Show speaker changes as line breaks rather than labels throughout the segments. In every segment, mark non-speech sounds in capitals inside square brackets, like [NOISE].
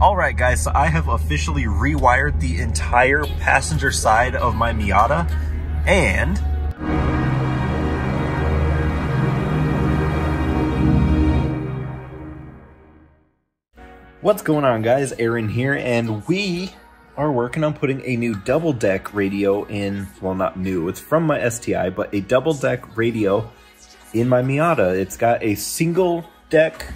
All right, guys, so I have officially rewired the entire passenger side of my Miata, and What's going on, guys? Aaron here, and we are working on putting a new double deck radio in. Well, not new, it's from my STI, but a double deck radio in my Miata. It's got a single deck,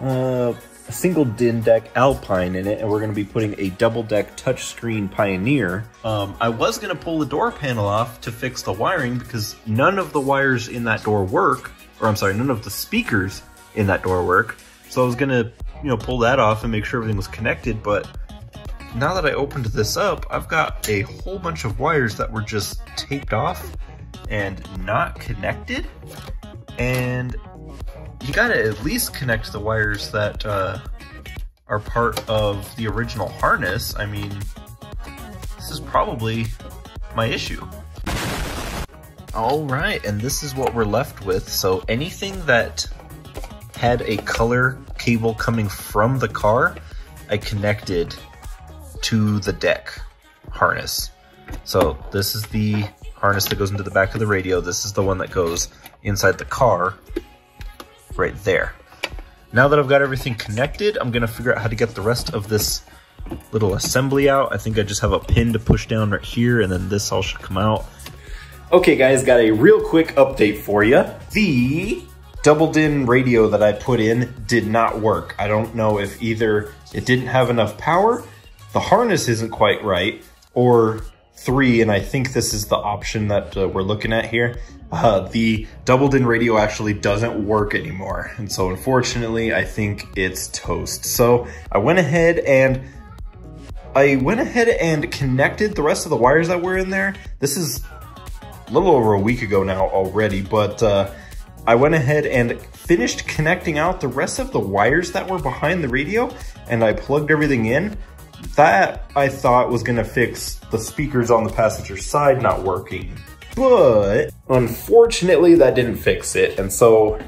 uh, a single din deck Alpine in it, and we're going to be putting a double deck touchscreen Pioneer. Um, I was going to pull the door panel off to fix the wiring because none of the wires in that door work, or I'm sorry, none of the speakers in that door work. So I was going to, you know, pull that off and make sure everything was connected, but now that I opened this up, I've got a whole bunch of wires that were just taped off and not connected. And you gotta at least connect the wires that uh, are part of the original harness. I mean, this is probably my issue. All right, and this is what we're left with. So anything that had a color cable coming from the car, I connected to the deck harness. So this is the harness that goes into the back of the radio. This is the one that goes inside the car right there. Now that I've got everything connected, I'm gonna figure out how to get the rest of this little assembly out. I think I just have a pin to push down right here and then this all should come out. Okay guys, got a real quick update for you. The double din radio that I put in did not work. I don't know if either it didn't have enough power, the harness isn't quite right, or three, and I think this is the option that uh, we're looking at here, uh, the double din radio actually doesn't work anymore. And so unfortunately, I think it's toast. So I went ahead and I went ahead and connected the rest of the wires that were in there. This is a little over a week ago now already, but uh, I went ahead and finished connecting out the rest of the wires that were behind the radio and I plugged everything in. That I thought was gonna fix the speakers on the passenger side not working. But unfortunately that didn't fix it. And so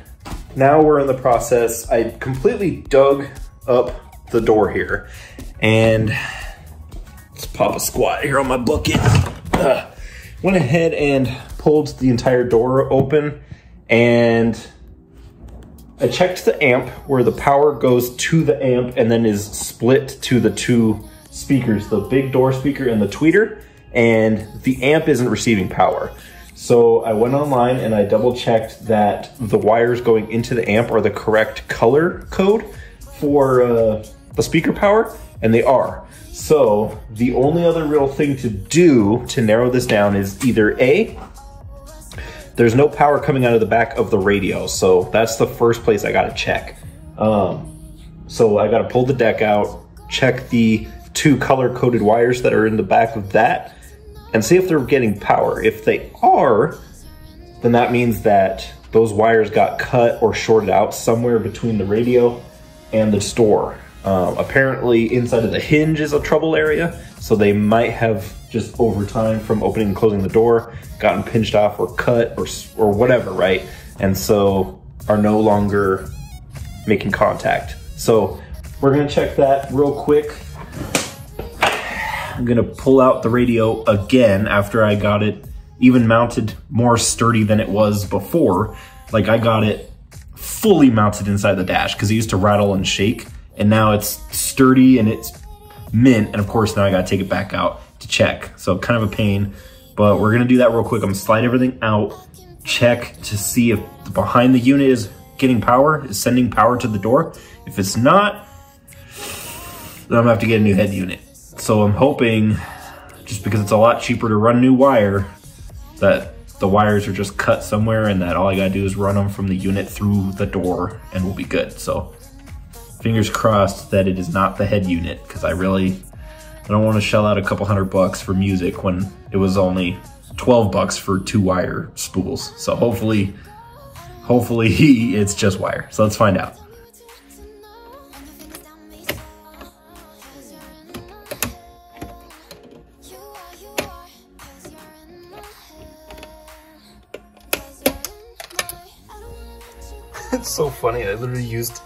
now we're in the process. I completely dug up the door here and let's pop a squat here on my bucket. Uh, went ahead and pulled the entire door open and I checked the amp where the power goes to the amp and then is split to the two speakers, the big door speaker and the tweeter, and the amp isn't receiving power. So I went online and I double checked that the wires going into the amp are the correct color code for uh, the speaker power, and they are. So the only other real thing to do to narrow this down is either A, there's no power coming out of the back of the radio, so that's the first place I gotta check. Um, so I gotta pull the deck out, check the two color-coded wires that are in the back of that, and see if they're getting power. If they are, then that means that those wires got cut or shorted out somewhere between the radio and the store. Um, apparently inside of the hinge is a trouble area, so they might have just over time from opening and closing the door, gotten pinched off or cut or, or whatever, right? And so are no longer making contact. So we're gonna check that real quick. I'm gonna pull out the radio again after I got it even mounted more sturdy than it was before. Like I got it fully mounted inside the dash because it used to rattle and shake and now it's sturdy and it's mint. And of course now I gotta take it back out to check. So kind of a pain, but we're gonna do that real quick. I'm gonna slide everything out, check to see if behind the unit is getting power, is sending power to the door. If it's not, then I'm gonna have to get a new head unit. So I'm hoping, just because it's a lot cheaper to run new wire, that the wires are just cut somewhere and that all I gotta do is run them from the unit through the door and we'll be good. So fingers crossed that it is not the head unit because I really I don't want to shell out a couple hundred bucks for music when it was only 12 bucks for two wire spools. So hopefully, hopefully [LAUGHS] it's just wire. So let's find out. [LAUGHS] it's so funny. I literally used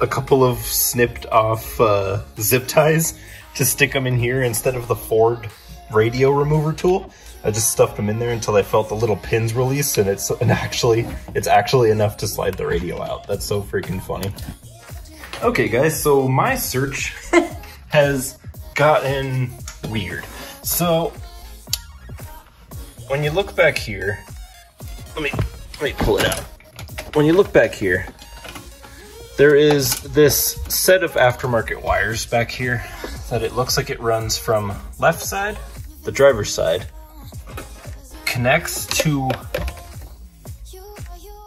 a couple of snipped off uh, zip ties to stick them in here instead of the Ford radio remover tool. I just stuffed them in there until I felt the little pins release and it's and actually it's actually enough to slide the radio out. That's so freaking funny. Okay guys, so my search [LAUGHS] has gotten weird. So when you look back here, let me let me pull it out. When you look back here, there is this set of aftermarket wires back here that it looks like it runs from left side, the driver's side, connects to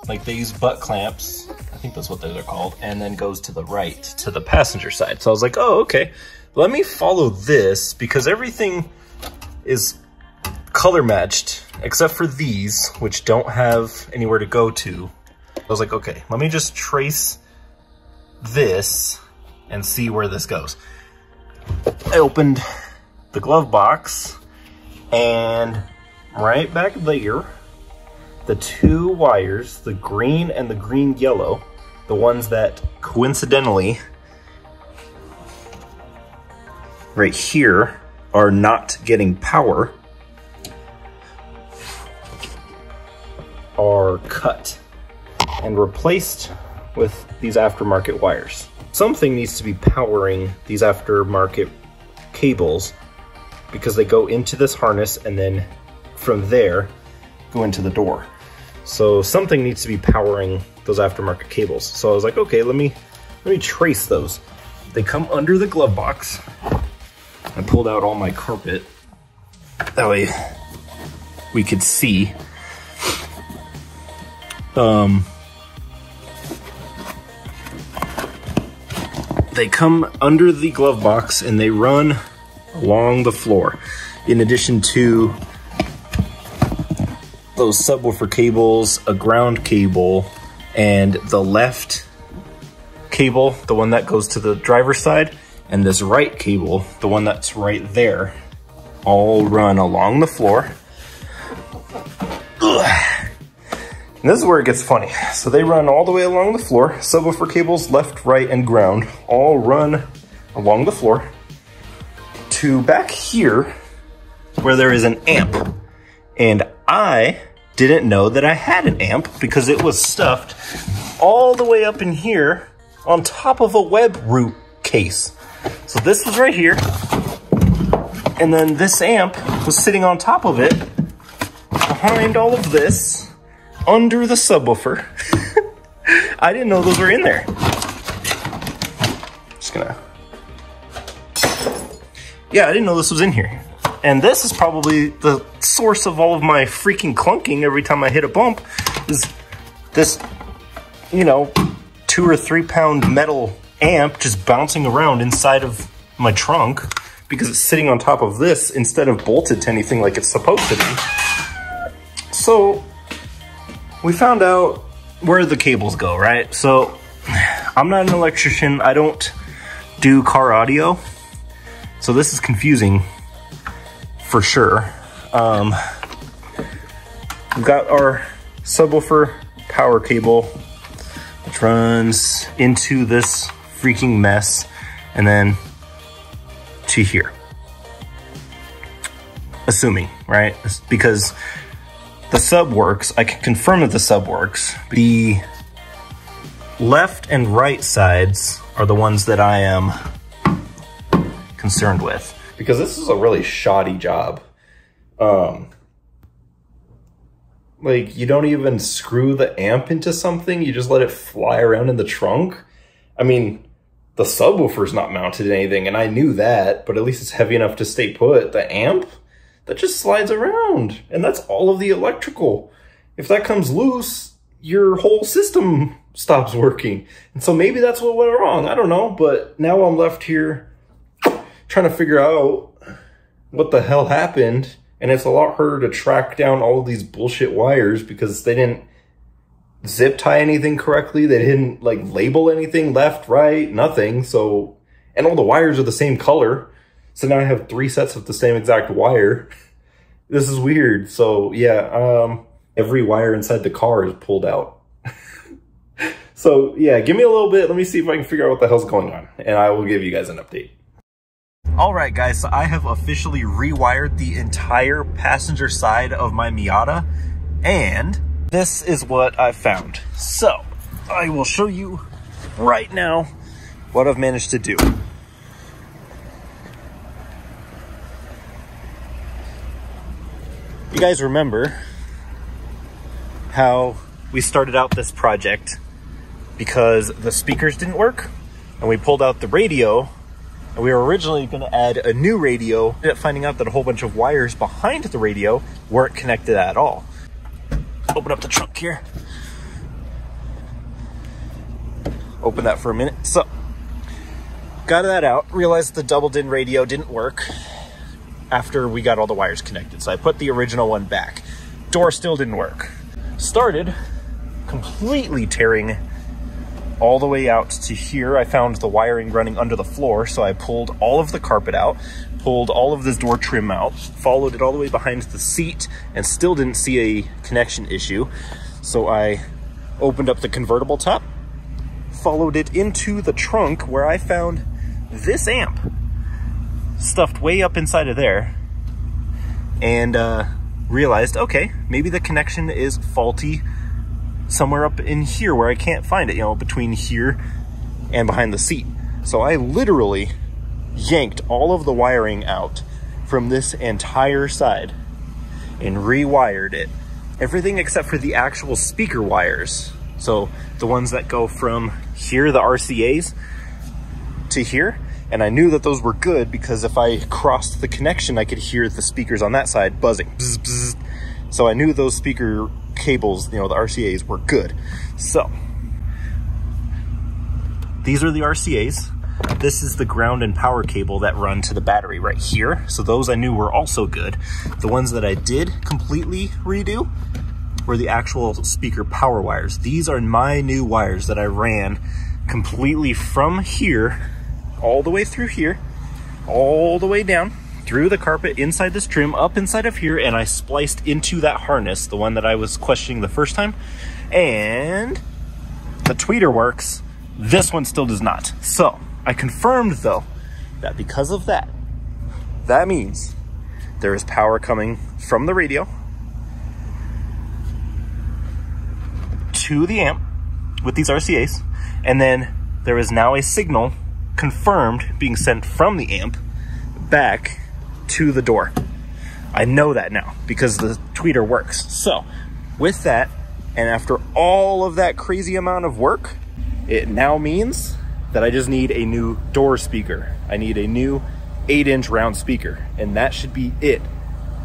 like they use butt clamps. I think that's what those are called. And then goes to the right to the passenger side. So I was like, oh, okay. Let me follow this because everything is color matched except for these, which don't have anywhere to go to. I was like, okay, let me just trace this and see where this goes. I opened the glove box and right back there, the two wires, the green and the green yellow, the ones that coincidentally right here are not getting power are cut and replaced with these aftermarket wires. Something needs to be powering these aftermarket cables because they go into this harness and then from there go into the door. So something needs to be powering those aftermarket cables. So I was like, okay, let me let me trace those. They come under the glove box. I pulled out all my carpet. That way we could see. Um, they come under the glove box and they run along the floor. In addition to those subwoofer cables, a ground cable, and the left cable, the one that goes to the driver's side, and this right cable, the one that's right there, all run along the floor. And this is where it gets funny. So they run all the way along the floor. Subwoofer cables, left, right, and ground, all run along the floor to back here where there is an amp. And I didn't know that I had an amp because it was stuffed all the way up in here on top of a web root case. So this was right here. And then this amp was sitting on top of it behind all of this under the subwoofer. [LAUGHS] I didn't know those were in there. Just gonna. Yeah, I didn't know this was in here. And this is probably the source of all of my freaking clunking every time I hit a bump is this, you know, two or three pound metal amp just bouncing around inside of my trunk because it's sitting on top of this instead of bolted to anything like it's supposed to be. So we found out where the cables go, right? So I'm not an electrician. I don't do car audio. So this is confusing for sure. Um, we've got our subwoofer power cable, which runs into this freaking mess and then to here. Assuming, right? Because the sub works. I can confirm that the sub works. The left and right sides are the ones that I am concerned with. Because this is a really shoddy job. Um, like, you don't even screw the amp into something. You just let it fly around in the trunk. I mean, the subwoofer's not mounted in anything, and I knew that, but at least it's heavy enough to stay put. The amp? That just slides around. And that's all of the electrical. If that comes loose, your whole system stops working. And so maybe that's what went wrong. I don't know. But now I'm left here trying to figure out what the hell happened. And it's a lot harder to track down all of these bullshit wires because they didn't zip tie anything correctly. They didn't like label anything left, right, nothing. So, and all the wires are the same color. So now I have three sets of the same exact wire. [LAUGHS] this is weird. So yeah, um, every wire inside the car is pulled out. [LAUGHS] so yeah, give me a little bit. Let me see if I can figure out what the hell's going on, and I will give you guys an update. All right, guys, so I have officially rewired the entire passenger side of my Miata, and this is what I found. So I will show you right now what I've managed to do. You guys remember how we started out this project because the speakers didn't work and we pulled out the radio and we were originally going to add a new radio ended up finding out that a whole bunch of wires behind the radio weren't connected at all. Open up the trunk here. Open that for a minute. So got that out realized the double din radio didn't work after we got all the wires connected so i put the original one back door still didn't work started completely tearing all the way out to here. I found the wiring running under the floor, so I pulled all of the carpet out, pulled all of this door trim out, followed it all the way behind the seat, and still didn't see a connection issue. So I opened up the convertible top, followed it into the trunk where I found this amp stuffed way up inside of there, and uh, realized, okay, maybe the connection is faulty somewhere up in here where I can't find it, you know, between here and behind the seat. So I literally yanked all of the wiring out from this entire side and rewired it. Everything except for the actual speaker wires. So the ones that go from here, the RCAs, to here. And I knew that those were good because if I crossed the connection, I could hear the speakers on that side buzzing. Bzz, bzz. So I knew those speaker cables, you know, the RCAs were good. So these are the RCAs. This is the ground and power cable that run to the battery right here. So those I knew were also good. The ones that I did completely redo were the actual speaker power wires. These are my new wires that I ran completely from here all the way through here, all the way down through the carpet inside this trim up inside of here and I spliced into that harness, the one that I was questioning the first time. And the tweeter works. This one still does not. So I confirmed though that because of that, that means there is power coming from the radio to the amp with these RCAs. And then there is now a signal confirmed being sent from the amp back to the door. I know that now because the tweeter works. So with that, and after all of that crazy amount of work, it now means that I just need a new door speaker. I need a new eight inch round speaker and that should be it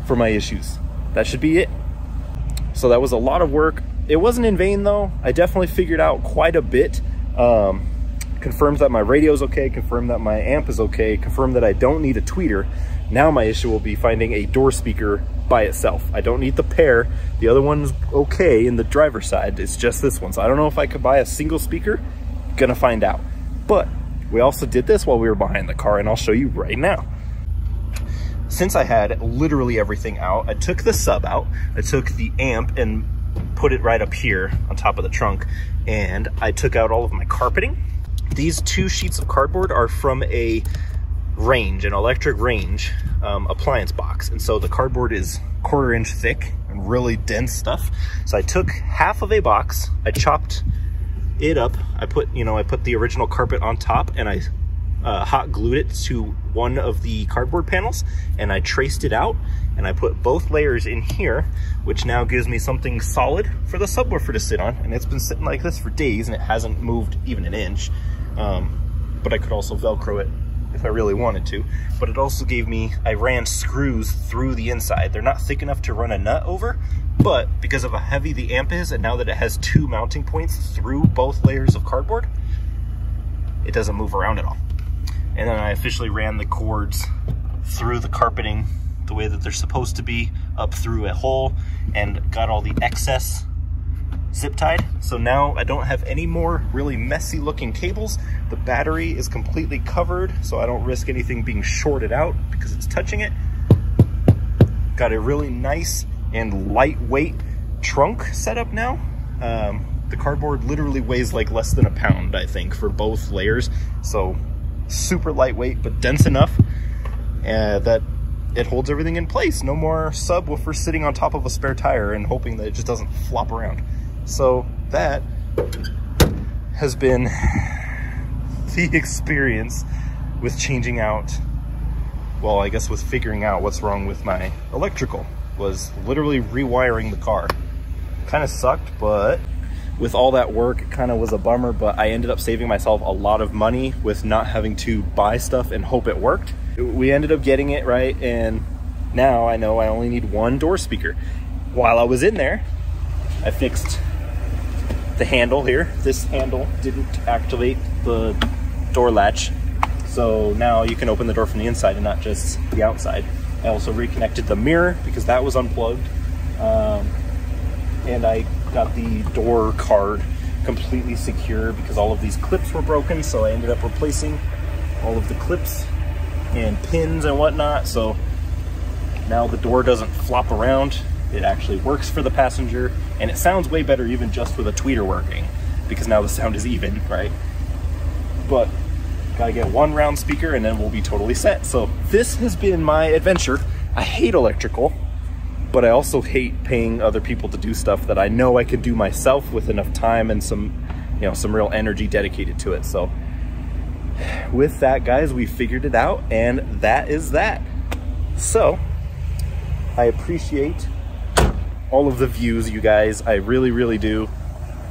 for my issues. That should be it. So that was a lot of work. It wasn't in vain though. I definitely figured out quite a bit. Um, confirms that my radio is okay, confirmed that my amp is okay, confirmed that I don't need a tweeter. Now my issue will be finding a door speaker by itself. I don't need the pair. The other one's okay in the driver's side. It's just this one. So I don't know if I could buy a single speaker. Gonna find out. But we also did this while we were behind the car and I'll show you right now. Since I had literally everything out, I took the sub out, I took the amp and put it right up here on top of the trunk and I took out all of my carpeting. These two sheets of cardboard are from a range, an electric range um, appliance box. And so the cardboard is quarter inch thick and really dense stuff. So I took half of a box, I chopped it up. I put, you know, I put the original carpet on top and I uh, hot glued it to one of the cardboard panels and I traced it out and I put both layers in here, which now gives me something solid for the subwoofer to sit on. And it's been sitting like this for days and it hasn't moved even an inch. Um, but I could also Velcro it if I really wanted to. But it also gave me, I ran screws through the inside. They're not thick enough to run a nut over, but because of how heavy the amp is, and now that it has two mounting points through both layers of cardboard, it doesn't move around at all. And then I officially ran the cords through the carpeting the way that they're supposed to be, up through a hole, and got all the excess zip tied. So now I don't have any more really messy looking cables. The battery is completely covered, so I don't risk anything being shorted out because it's touching it. Got a really nice and lightweight trunk set up now. Um, The cardboard literally weighs like less than a pound, I think, for both layers. So super lightweight, but dense enough uh, that it holds everything in place. No more subwoofer sitting on top of a spare tire and hoping that it just doesn't flop around. So that has been [LAUGHS] the experience with changing out, well, I guess with figuring out what's wrong with my electrical, was literally rewiring the car. Kind of sucked, but with all that work, it kind of was a bummer, but I ended up saving myself a lot of money with not having to buy stuff and hope it worked. We ended up getting it right, and now I know I only need one door speaker. While I was in there, I fixed the handle here. This handle didn't activate the door latch. So now you can open the door from the inside and not just the outside. I also reconnected the mirror because that was unplugged. Um, and I got the door card completely secure because all of these clips were broken. So I ended up replacing all of the clips and pins and whatnot. So now the door doesn't flop around. It actually works for the passenger and it sounds way better even just with a tweeter working because now the sound is even, right? But gotta get one round speaker and then we'll be totally set. So this has been my adventure. I hate electrical, but I also hate paying other people to do stuff that I know I can do myself with enough time and some, you know, some real energy dedicated to it. So with that, guys, we figured it out and that is that. So I appreciate all of the views, you guys. I really, really do.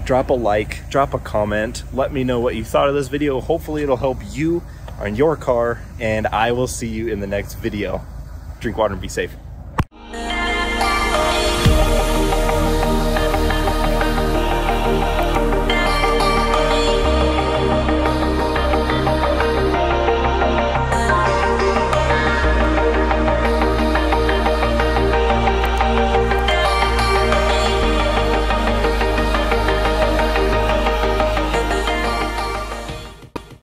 Drop a like, drop a comment. Let me know what you thought of this video. Hopefully it'll help you on your car and I will see you in the next video. Drink water and be safe.